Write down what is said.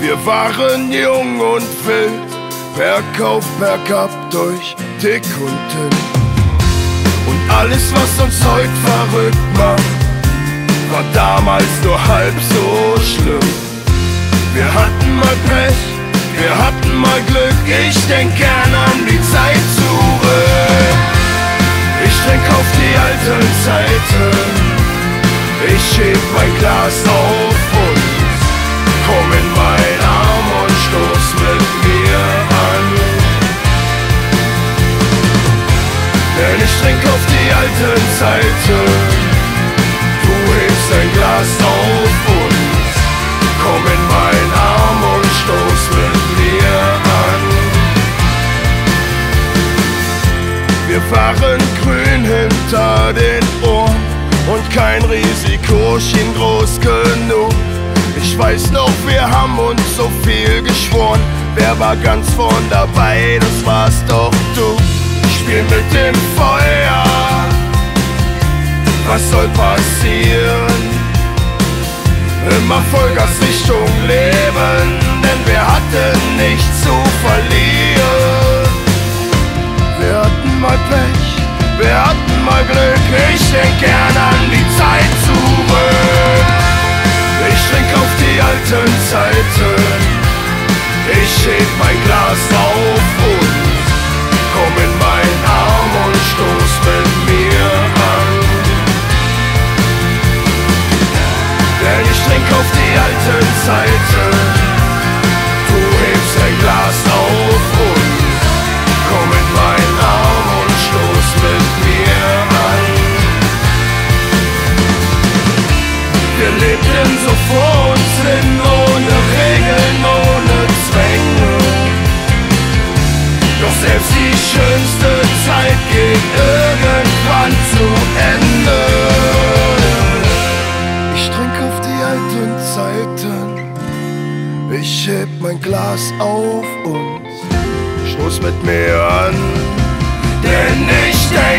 Wir waren jung und wild, bergauf, bergab, durch dick und dünn. Und alles, was uns heute verrückt macht, war damals nur halb so schlimm. Wir hatten mal Pech, wir hatten mal Glück, ich denk gern an die Zeit zurück. Ich trink auf die alten Zeiten, ich heb mein Glas auf Zeiten, du hebst ein Glas auf uns, komm in mein Arm und stoß mit mir an. Wir waren grün hinter den Ohren und kein Risiko schien groß genug. Ich weiß noch, wir haben uns so viel geschworen. Wer war ganz vorn dabei? Das warst doch du. Spiel mit dem Feuer. Soll passieren? Immer Vollgas Richtung Leben, denn wir hatten nichts zu verlieren. Zeiten, du hebst ein Glas auf uns, komm in meinen Arm und stoß mit mir an. Wir lebten so vor uns hin, ich heb mein Glas auf uns, stoß mit mir an. Denn ich denke